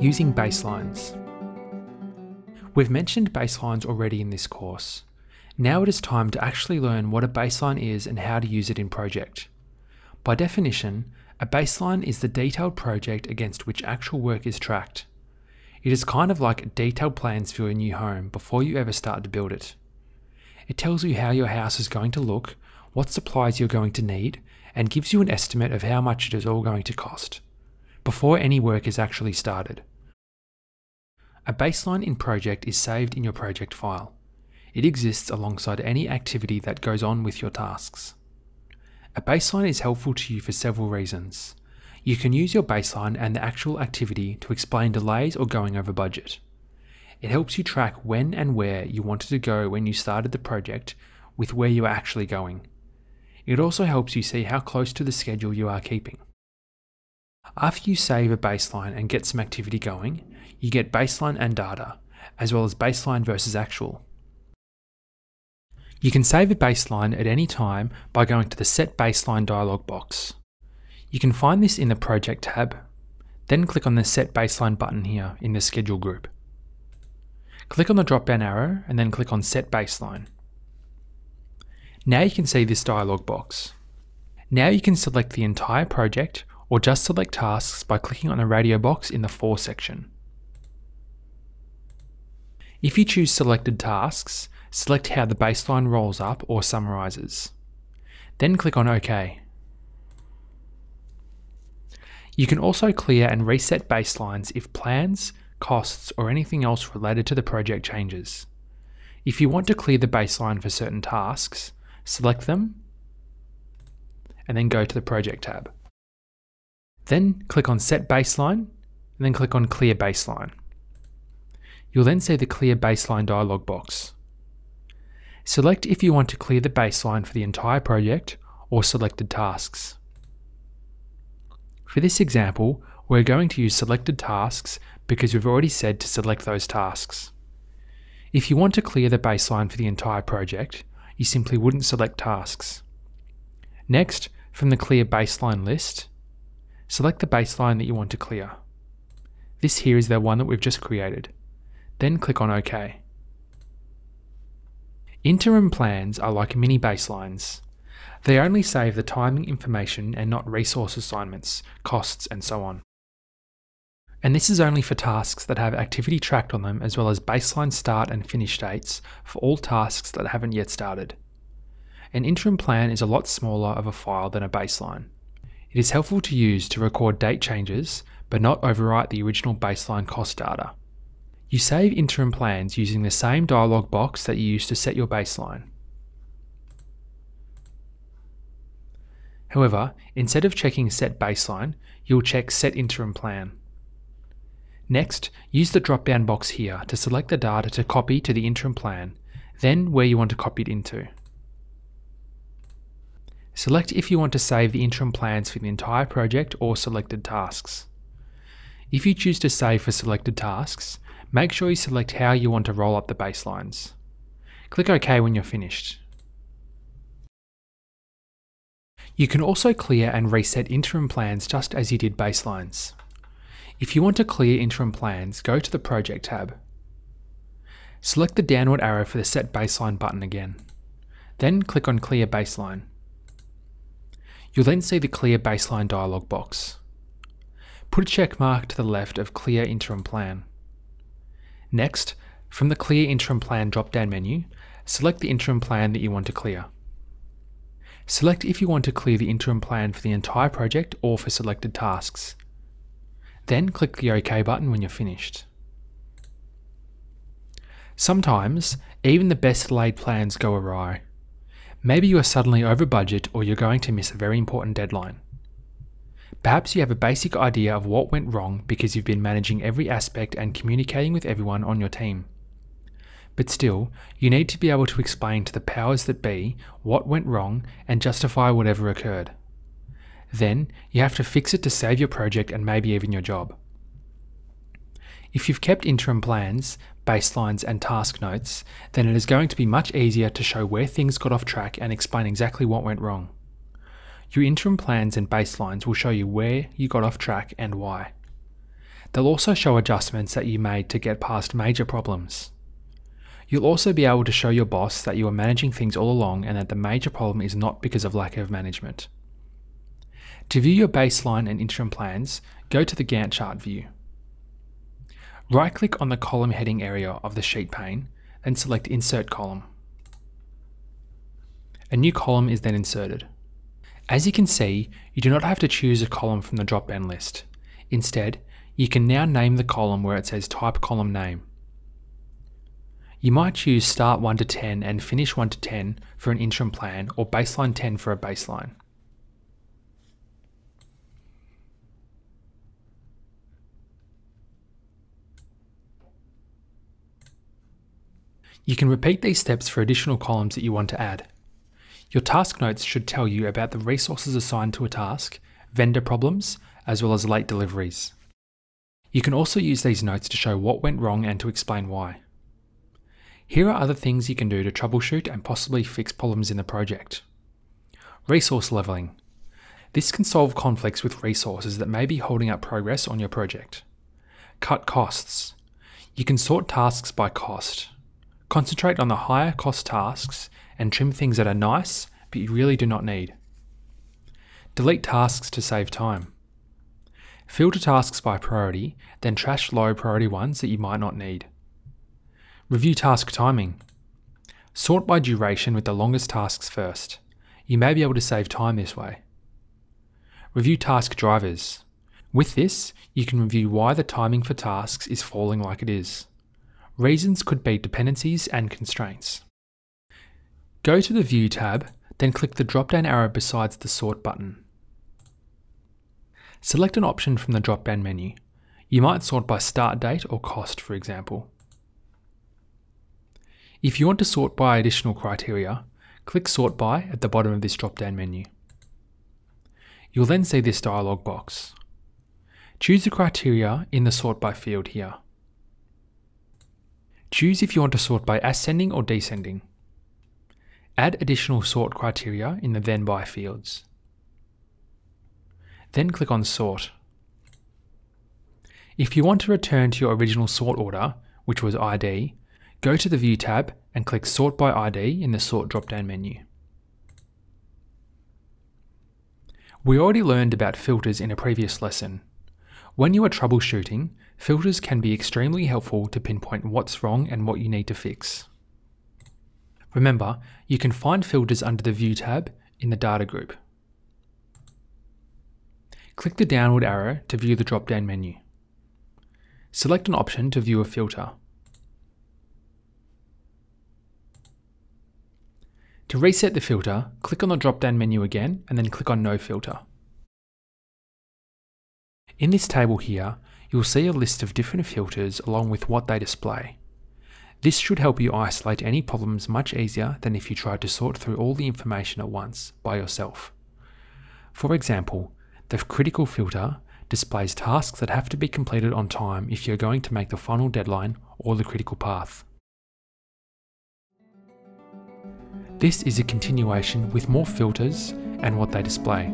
Using baselines. We've mentioned baselines already in this course. Now it is time to actually learn what a baseline is and how to use it in project. By definition, a baseline is the detailed project against which actual work is tracked. It is kind of like detailed plans for your new home before you ever start to build it. It tells you how your house is going to look, what supplies you're going to need, and gives you an estimate of how much it is all going to cost before any work is actually started. A baseline in project is saved in your project file. It exists alongside any activity that goes on with your tasks. A baseline is helpful to you for several reasons. You can use your baseline and the actual activity to explain delays or going over budget. It helps you track when and where you wanted to go when you started the project with where you are actually going. It also helps you see how close to the schedule you are keeping. After you save a baseline and get some activity going, you get baseline and data, as well as baseline versus actual. You can save a baseline at any time by going to the Set Baseline dialog box. You can find this in the Project tab, then click on the Set Baseline button here in the Schedule group. Click on the drop down arrow and then click on Set Baseline. Now you can see this dialog box. Now you can select the entire project or just select tasks by clicking on the radio box in the For section. If you choose selected tasks, select how the baseline rolls up or summarises. Then click on OK. You can also clear and reset baselines if plans, costs, or anything else related to the project changes. If you want to clear the baseline for certain tasks, select them and then go to the Project tab. Then click on Set Baseline, and then click on Clear Baseline. You'll then see the Clear Baseline dialog box. Select if you want to clear the baseline for the entire project or selected tasks. For this example, we're going to use selected tasks because we've already said to select those tasks. If you want to clear the baseline for the entire project, you simply wouldn't select tasks. Next, from the Clear Baseline list, Select the baseline that you want to clear. This here is the one that we've just created. Then click on OK. Interim plans are like mini baselines. They only save the timing information and not resource assignments, costs, and so on. And this is only for tasks that have activity tracked on them as well as baseline start and finish dates for all tasks that haven't yet started. An interim plan is a lot smaller of a file than a baseline. It is helpful to use to record date changes, but not overwrite the original baseline cost data. You save interim plans using the same dialog box that you used to set your baseline. However, instead of checking Set Baseline, you'll check Set Interim Plan. Next, use the drop-down box here to select the data to copy to the interim plan, then where you want to copy it into. Select if you want to save the interim plans for the entire project or selected tasks. If you choose to save for selected tasks, make sure you select how you want to roll up the baselines. Click OK when you're finished. You can also clear and reset interim plans just as you did baselines. If you want to clear interim plans, go to the Project tab. Select the downward arrow for the Set Baseline button again. Then click on Clear Baseline. You'll then see the Clear Baseline dialog box. Put a check mark to the left of Clear Interim Plan. Next, from the Clear Interim Plan drop-down menu, select the interim plan that you want to clear. Select if you want to clear the interim plan for the entire project or for selected tasks. Then click the OK button when you're finished. Sometimes, even the best laid plans go awry. Maybe you are suddenly over budget or you're going to miss a very important deadline. Perhaps you have a basic idea of what went wrong because you've been managing every aspect and communicating with everyone on your team. But still, you need to be able to explain to the powers that be what went wrong and justify whatever occurred. Then, you have to fix it to save your project and maybe even your job. If you've kept interim plans, baselines, and task notes, then it is going to be much easier to show where things got off track and explain exactly what went wrong. Your interim plans and baselines will show you where you got off track and why. They'll also show adjustments that you made to get past major problems. You'll also be able to show your boss that you are managing things all along and that the major problem is not because of lack of management. To view your baseline and interim plans, go to the Gantt chart view. Right click on the column heading area of the sheet pane, then select Insert Column. A new column is then inserted. As you can see, you do not have to choose a column from the drop-down list. Instead, you can now name the column where it says Type Column Name. You might choose Start 1 to 10 and Finish 1 to 10 for an interim plan or Baseline 10 for a baseline. You can repeat these steps for additional columns that you want to add. Your task notes should tell you about the resources assigned to a task, vendor problems, as well as late deliveries. You can also use these notes to show what went wrong and to explain why. Here are other things you can do to troubleshoot and possibly fix problems in the project. Resource leveling. This can solve conflicts with resources that may be holding up progress on your project. Cut costs. You can sort tasks by cost. Concentrate on the higher cost tasks and trim things that are nice but you really do not need. Delete tasks to save time. Filter tasks by priority, then trash low priority ones that you might not need. Review task timing. Sort by duration with the longest tasks first. You may be able to save time this way. Review task drivers. With this, you can review why the timing for tasks is falling like it is. Reasons could be dependencies and constraints. Go to the View tab, then click the drop down arrow besides the Sort button. Select an option from the drop down menu. You might sort by start date or cost, for example. If you want to sort by additional criteria, click Sort By at the bottom of this drop down menu. You'll then see this dialog box. Choose the criteria in the Sort By field here. Choose if you want to sort by ascending or descending. Add additional sort criteria in the Then By fields. Then click on Sort. If you want to return to your original sort order, which was ID, go to the View tab and click Sort by ID in the Sort drop-down menu. We already learned about filters in a previous lesson. When you are troubleshooting, filters can be extremely helpful to pinpoint what's wrong and what you need to fix. Remember, you can find filters under the View tab in the Data group. Click the downward arrow to view the drop-down menu. Select an option to view a filter. To reset the filter, click on the drop-down menu again and then click on No Filter. In this table here, you'll see a list of different filters along with what they display. This should help you isolate any problems much easier than if you tried to sort through all the information at once by yourself. For example, the critical filter displays tasks that have to be completed on time if you're going to make the final deadline or the critical path. This is a continuation with more filters and what they display.